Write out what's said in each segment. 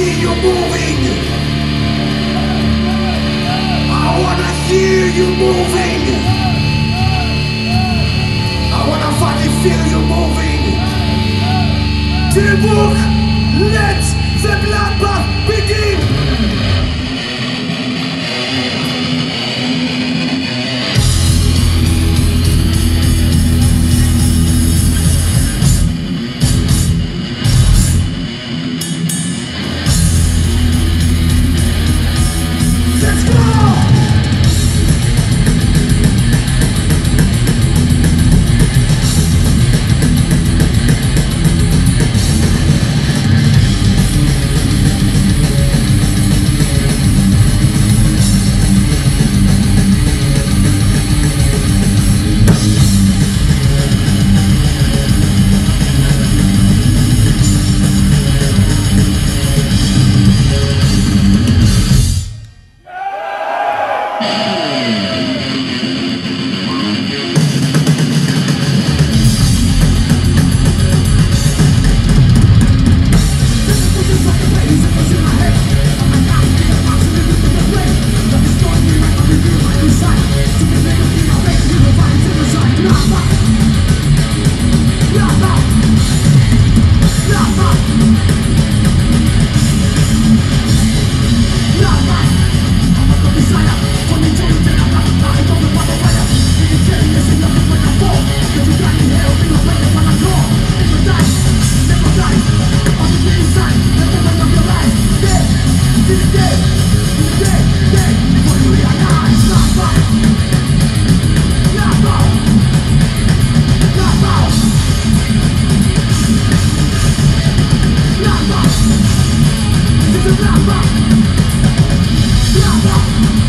see you moving. I wanna hear you moving. I wanna fucking feel you moving. To the book, let the blood burn. Lava! Lava!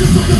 Porque só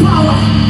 power.